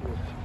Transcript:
будет.